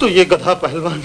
तो ये गधा पहलवान